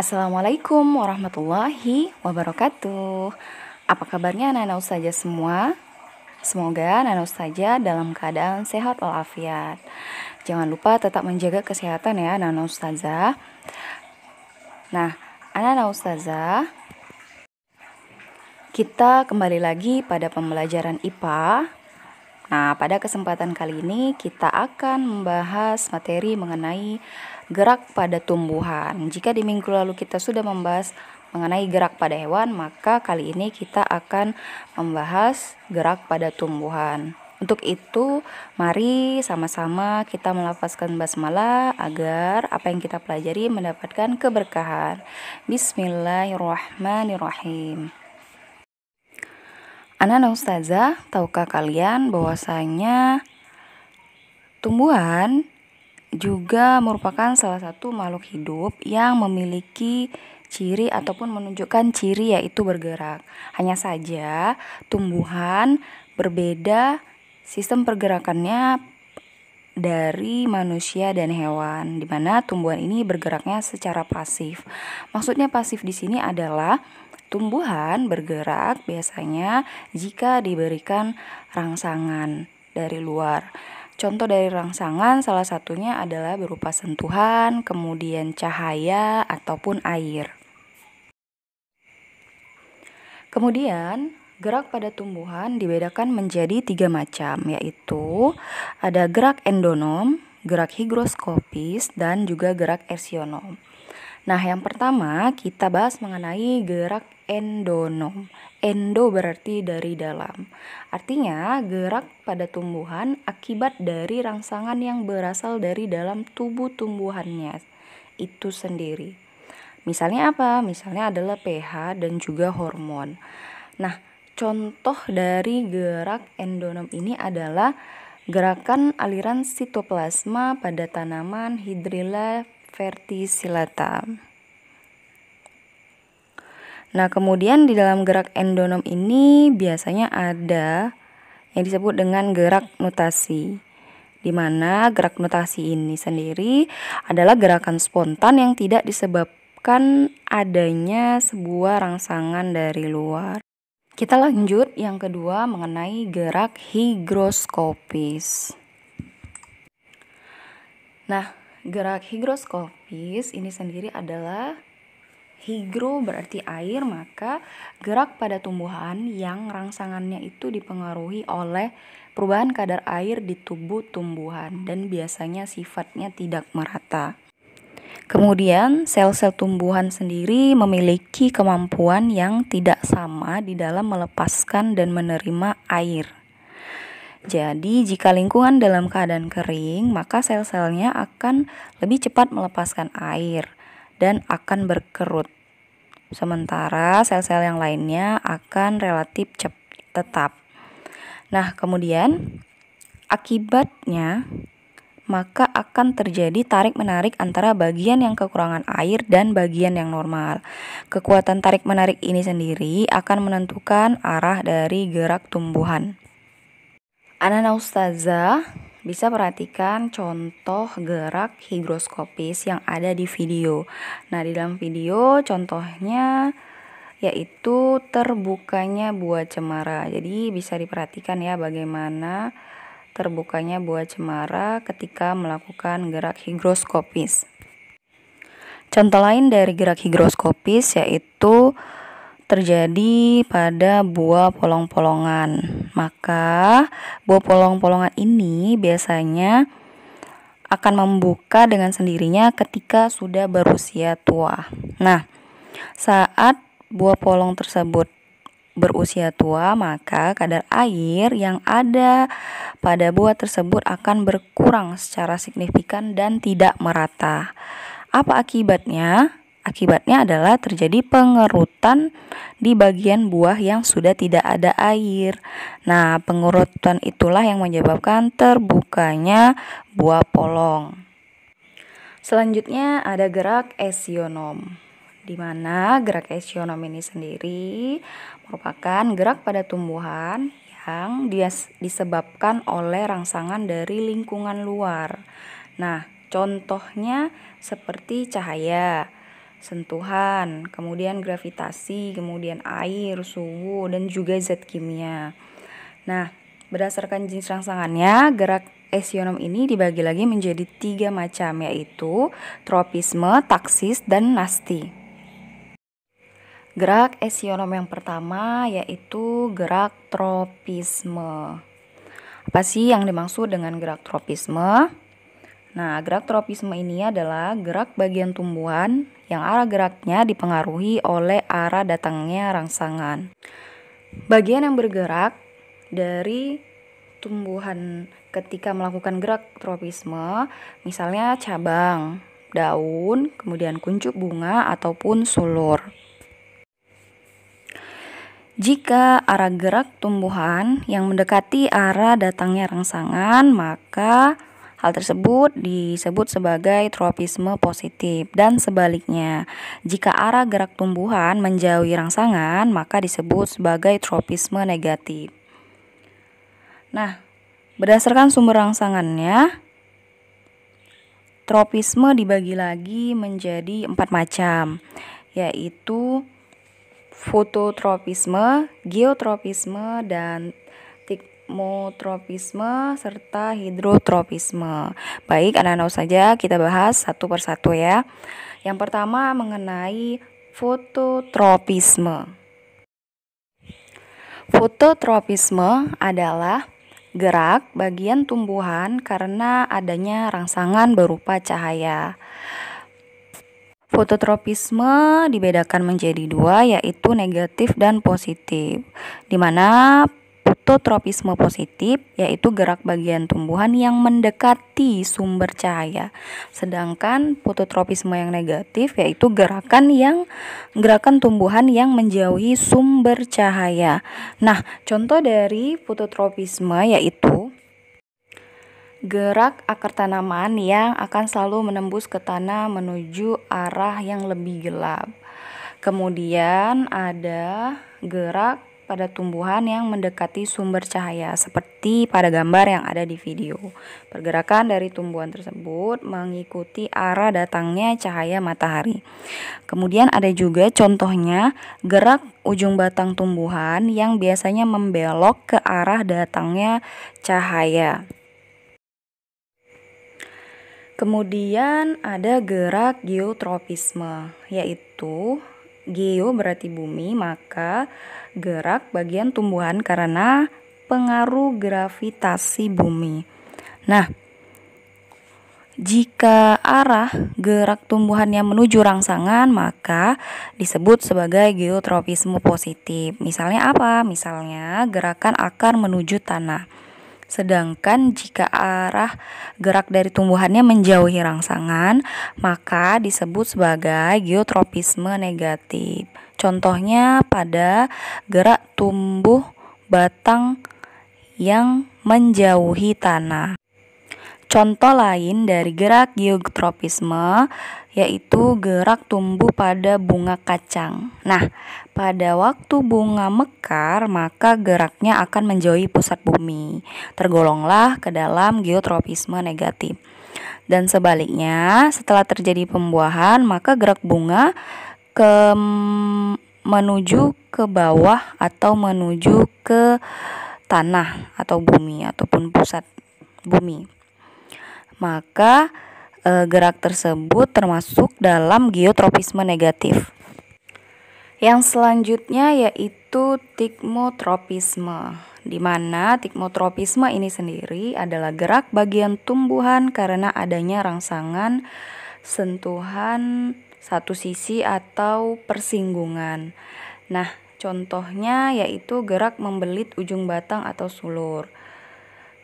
Assalamualaikum warahmatullahi wabarakatuh. Apa kabarnya anak-anak ustazah semua? Semoga anak-anak ustazah dalam keadaan sehat walafiat. Jangan lupa tetap menjaga kesehatan ya anak-anak ustazah. Nah, anak-anak ustazah Kita kembali lagi pada pembelajaran IPA Nah, pada kesempatan kali ini kita akan membahas materi mengenai gerak pada tumbuhan. Jika di minggu lalu kita sudah membahas mengenai gerak pada hewan, maka kali ini kita akan membahas gerak pada tumbuhan. Untuk itu, mari sama-sama kita melafazkan basmalah agar apa yang kita pelajari mendapatkan keberkahan. Bismillahirrahmanirrahim. Anak-anak ustazah, tahukah kalian bahwasanya tumbuhan juga merupakan salah satu makhluk hidup yang memiliki ciri ataupun menunjukkan ciri yaitu bergerak. Hanya saja tumbuhan berbeda sistem pergerakannya dari manusia dan hewan, di mana tumbuhan ini bergeraknya secara pasif. Maksudnya pasif di sini adalah Tumbuhan bergerak biasanya jika diberikan rangsangan dari luar. Contoh dari rangsangan salah satunya adalah berupa sentuhan, kemudian cahaya ataupun air. Kemudian, gerak pada tumbuhan dibedakan menjadi tiga macam, yaitu ada gerak endonom, gerak higroskopis, dan juga gerak ersionom. Nah, yang pertama kita bahas mengenai gerak endonom. Endo berarti dari dalam. Artinya, gerak pada tumbuhan akibat dari rangsangan yang berasal dari dalam tubuh tumbuhannya itu sendiri. Misalnya apa? Misalnya adalah pH dan juga hormon. Nah, contoh dari gerak endonom ini adalah gerakan aliran sitoplasma pada tanaman Hydrilla verticillata. Nah, kemudian di dalam gerak endonom ini biasanya ada yang disebut dengan gerak nutasi. Di mana gerak nutasi ini sendiri adalah gerakan spontan yang tidak disebabkan adanya sebuah rangsangan dari luar. Kita lanjut yang kedua mengenai gerak higroskopis. Nah, Gerak higroskopis ini sendiri adalah higro berarti air, maka gerak pada tumbuhan yang rangsangannya itu dipengaruhi oleh perubahan kadar air di tubuh tumbuhan dan biasanya sifatnya tidak merata. Kemudian, sel-sel tumbuhan sendiri memiliki kemampuan yang tidak sama di dalam melepaskan dan menerima air. Jadi, jika lingkungan dalam keadaan kering, maka sel-selnya akan lebih cepat melepaskan air dan akan berkerut. Sementara sel-sel yang lainnya akan relatif tetap. Nah, kemudian akibatnya maka akan terjadi tarik-menarik antara bagian yang kekurangan air dan bagian yang normal. Kekuatan tarik-menarik ini sendiri akan menentukan arah dari gerak tumbuhan. Anak-anak ustazah bisa perhatikan contoh gerak higroskopis yang ada di video. Nah, di dalam video contohnya yaitu terbukanya buah cemara. Jadi bisa diperhatikan ya bagaimana terbukanya buah cemara ketika melakukan gerak higroskopis. Contoh lain dari gerak higroskopis yaitu terjadi pada buah polong-polongan. Maka, buah polong-polongan ini biasanya akan membuka dengan sendirinya ketika sudah berusia tua. Nah, saat buah polong tersebut berusia tua, maka kadar air yang ada pada buah tersebut akan berkurang secara signifikan dan tidak merata. Apa akibatnya? Akibatnya adalah terjadi pengerutan di bagian buah yang sudah tidak ada air. Nah, pengerutan itulah yang menyebabkan terbukanya buah polong. Selanjutnya ada gerak esionom di mana gerak esionom ini sendiri merupakan gerak pada tumbuhan yang disebabkan oleh rangsangan dari lingkungan luar. Nah, contohnya seperti cahaya, sentuhan, kemudian gravitasi, kemudian air, suhu, dan juga zat kimia. Nah, berdasarkan jenis rangsangannya, gerak esionom ini dibagi lagi menjadi tiga macam, yaitu tropisme, taksis, dan nasti. Gerak esionom yang pertama yaitu gerak tropisme. Apa sih yang dimaksud dengan gerak tropisme? Nah, gerak tropisme ini adalah gerak bagian tumbuhan yang arah geraknya dipengaruhi oleh arah datangnya rangsangan. Bagian yang bergerak dari tumbuhan ketika melakukan gerak tropisme, misalnya cabang, daun, kemudian kuncup bunga ataupun sulur. Jika arah gerak tumbuhan yang mendekati arah datangnya rangsangan, maka Hal tersebut disebut sebagai tropisme positif dan sebaliknya. Jika arah gerak tumbuhan menjauhi rangsangan, maka disebut sebagai tropisme negatif. Nah, berdasarkan sumber rangsangannya, tropisme dibagi lagi menjadi empat macam, yaitu fototropisme, geotropisme, dan Motropisme serta hidrotropisme. Baik, anak-anak saja kita bahas satu persatu ya. Yang pertama mengenai fototropisme. Fototropisme adalah gerak bagian tumbuhan karena adanya rangsangan berupa cahaya. Fototropisme dibedakan menjadi dua yaitu negatif dan positif. Di mana fototropisme positif yaitu gerak bagian tumbuhan yang mendekati sumber cahaya. Sedangkan fototropisme yang negatif yaitu gerakan yang gerakan tumbuhan yang menjauhi sumber cahaya. Nah, contoh dari fototropisme yaitu gerak akar tanaman yang akan selalu menembus ke tanah menuju arah yang lebih gelap. Kemudian ada gerak pada tumbuhan yang mendekati sumber cahaya seperti pada gambar yang ada di video. Pergerakan dari tumbuhan tersebut mengikuti arah datangnya cahaya matahari. Kemudian ada juga contohnya gerak ujung batang tumbuhan yang biasanya membelok ke arah datangnya cahaya. Kemudian ada gerak geotropisme, yaitu geo berarti bumi, maka gerak bagian tumbuhan karena pengaruh gravitasi bumi. Nah, jika arah gerak tumbuhan yang menuju rangsangan, maka disebut sebagai geotropisme positif. Misalnya apa? Misalnya gerakan akar menuju tanah. Sedangkan jika arah gerak dari tumbuhannya menjauhi rangsangan, maka disebut sebagai geotropisme negatif. Contohnya pada gerak tumbuh batang yang menjauhi tanah. Contoh lain dari gerak geotropisme yaitu gerak tumbuh pada bunga kacang. Nah, pada waktu bunga mekar, maka geraknya akan menjauhi pusat bumi. Tergolonglah ke dalam geotropisme negatif. Dan sebaliknya, setelah terjadi pembuahan, maka gerak bunga ke menuju ke bawah atau menuju ke tanah atau bumi ataupun pusat bumi. Maka e, gerak tersebut termasuk dalam geotropisme negatif. Yang selanjutnya yaitu tikmotropisme, di mana tikmotropisme ini sendiri adalah gerak bagian tumbuhan karena adanya rangsangan, sentuhan satu sisi atau persinggungan. Nah, contohnya yaitu gerak membelit ujung batang atau sulur.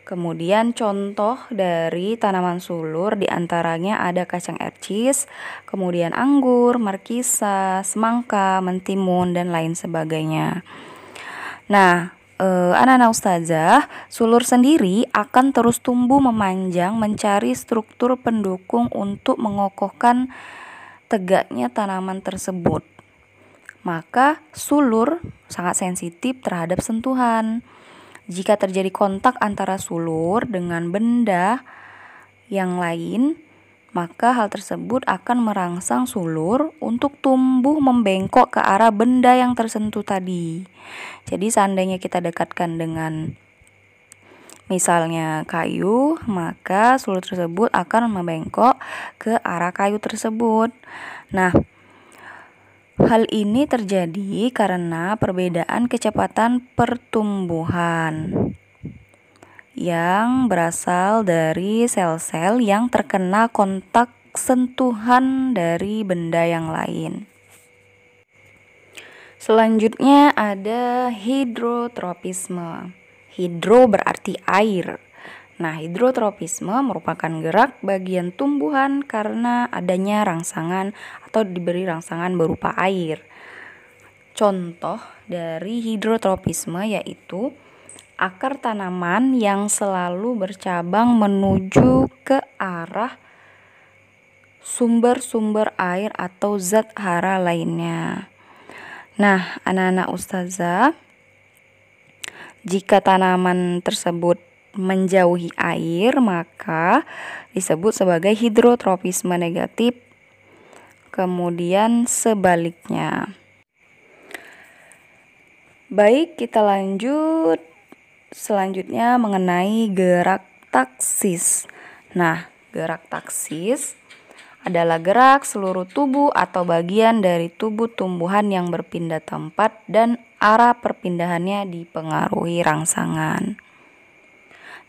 Kemudian contoh dari tanaman sulur di antaranya ada kacang ercis, kemudian anggur, markisa, semangka, mentimun, dan lain sebagainya. Nah, eh, anak-anak ustazah, sulur sendiri akan terus tumbuh memanjang mencari struktur pendukung untuk mengokohkan tegaknya tanaman tersebut. Maka sulur sangat sensitif terhadap sentuhan. Jika terjadi kontak antara sulur dengan benda yang lain, maka hal tersebut akan merangsang sulur untuk tumbuh membengkok ke arah benda yang tersentuh tadi. Jadi seandainya kita dekatkan dengan misalnya kayu, maka sulur tersebut akan membengkok ke arah kayu tersebut. Nah, Hal ini terjadi karena perbedaan kecepatan pertumbuhan yang berasal dari sel-sel yang terkena kontak sentuhan dari benda yang lain. Selanjutnya ada hidrotropisme. Hidro berarti air. Nah, hidrotropisme merupakan gerak bagian tumbuhan karena adanya rangsangan atau diberi rangsangan berupa air. Contoh dari hidrotropisme yaitu akar tanaman yang selalu bercabang menuju ke arah sumber-sumber air atau zat hara lainnya. Nah, anak-anak ustazah, jika tanaman tersebut menjauhi air maka disebut sebagai hidrotropisme negatif. Kemudian sebaliknya. Baik, kita lanjut selanjutnya mengenai gerak taksis. Nah, gerak taksis adalah gerak seluruh tubuh atau bagian dari tubuh tumbuhan yang berpindah tempat dan arah perpindahannya dipengaruhi rangsangan.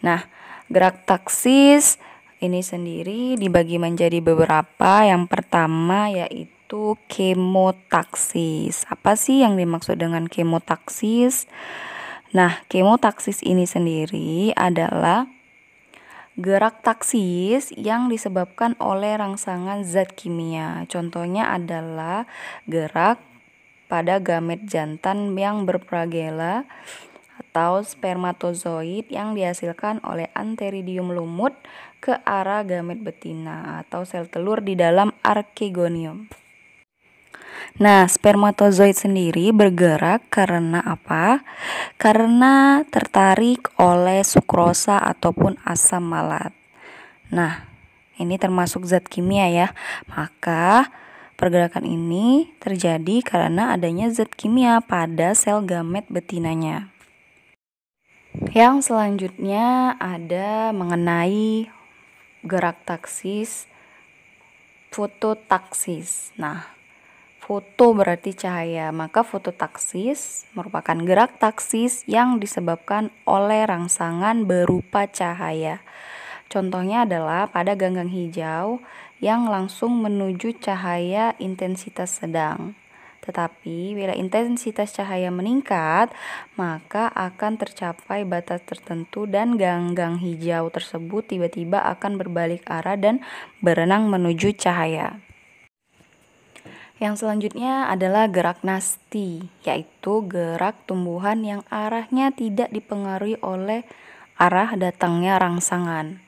Nah, gerak taksis ini sendiri dibagi menjadi beberapa. Yang pertama yaitu kemotaksis. Apa sih yang dimaksud dengan kemotaksis? Nah, kemotaksis ini sendiri adalah gerak taksis yang disebabkan oleh rangsangan zat kimia. Contohnya adalah gerak pada gamet jantan yang berpragela atau spermatozoid yang dihasilkan oleh anteridium lumut ke arah gamet betina atau sel telur di dalam archegonium. Nah, spermatozoid sendiri bergerak karena apa? Karena tertarik oleh sukrosa ataupun asam malat. Nah, ini termasuk zat kimia ya. Maka pergerakan ini terjadi karena adanya zat kimia pada sel gamet betinanya. Yang selanjutnya ada mengenai gerak taksis fototaksis. Nah, foto berarti cahaya, maka fototaksis merupakan gerak taksis yang disebabkan oleh rangsangan berupa cahaya. Contohnya adalah pada ganggang hijau yang langsung menuju cahaya intensitas sedang. Tetapi bila intensitas cahaya meningkat, maka akan tercapai batas tertentu dan ganggang hijau tersebut tiba-tiba akan berbalik arah dan berenang menuju cahaya. Yang selanjutnya adalah gerak nasti, yaitu gerak tumbuhan yang arahnya tidak dipengaruhi oleh arah datangnya rangsangan.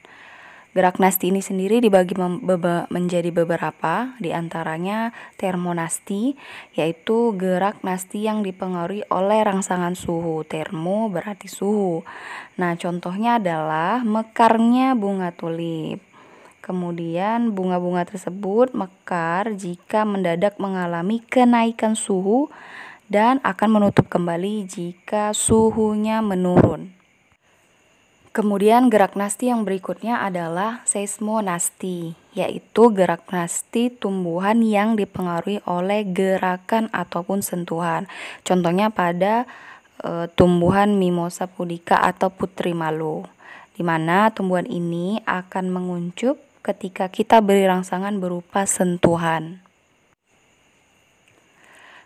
Gerak nasti ini sendiri dibagi menjadi beberapa, di antaranya termonasti, yaitu gerak nasti yang dipengaruhi oleh rangsangan suhu. Termo berarti suhu. Nah, contohnya adalah mekarnya bunga tulip. Kemudian bunga-bunga tersebut mekar jika mendadak mengalami kenaikan suhu dan akan menutup kembali jika suhunya menurun. Kemudian gerak nasti yang berikutnya adalah seismonasti, yaitu gerak nasti tumbuhan yang dipengaruhi oleh gerakan ataupun sentuhan. Contohnya pada e, tumbuhan Mimosa pudica atau putri malu, di mana tumbuhan ini akan menguncup ketika kita beri rangsangan berupa sentuhan.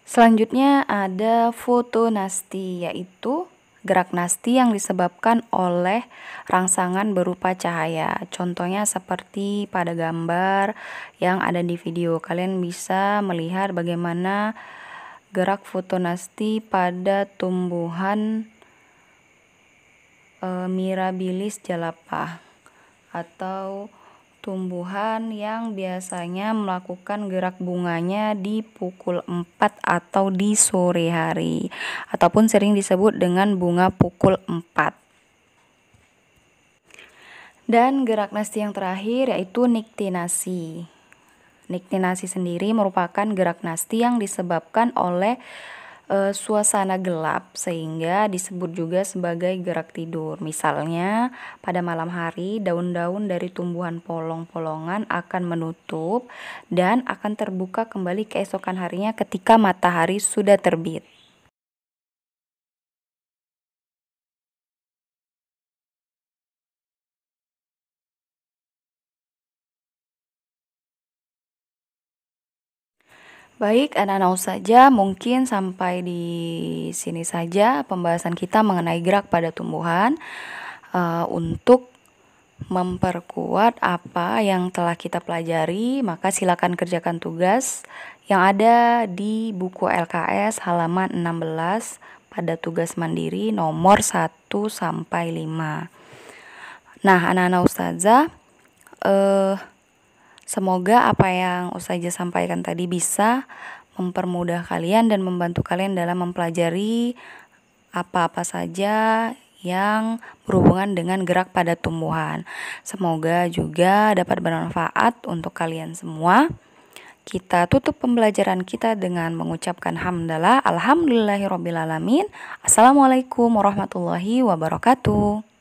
Selanjutnya ada fotonasti, yaitu gerak nasti yang disebabkan oleh rangsangan berupa cahaya. Contohnya seperti pada gambar yang ada di video. Kalian bisa melihat bagaimana gerak fotonasti pada tumbuhan e, Mirabilis jalapa atau tumbuhan yang biasanya melakukan gerak bunganya di pukul 4 atau di sore hari ataupun sering disebut dengan bunga pukul 4. Dan gerak nasti yang terakhir yaitu niktinasi. Niktinasi sendiri merupakan gerak nasti yang disebabkan oleh e, suasana gelap sehingga disebut juga sebagai gerak tidur. Misalnya, pada malam hari daun-daun dari tumbuhan polong-polongan akan menutup dan akan terbuka kembali keesokan harinya ketika matahari sudah terbit. Baik, anak-anak saja mungkin sampai di sini saja pembahasan kita mengenai gerak pada tumbuhan uh, untuk memperkuat apa yang telah kita pelajari, maka silakan kerjakan tugas yang ada di buku LKS halaman 16 pada tugas mandiri nomor 1 sampai 5. Nah, anak-anak ustazah eh Semoga apa yang Ustazah sampaikan tadi bisa mempermudah kalian dan membantu kalian dalam mempelajari apa-apa saja yang berhubungan dengan gerak pada tumbuhan. Semoga juga dapat bermanfaat untuk kalian semua. Kita tutup pembelajaran kita dengan mengucapkan hamdalah alhamdulillahirobbilalamin. Assalamualaikum warahmatullahi wabarakatuh.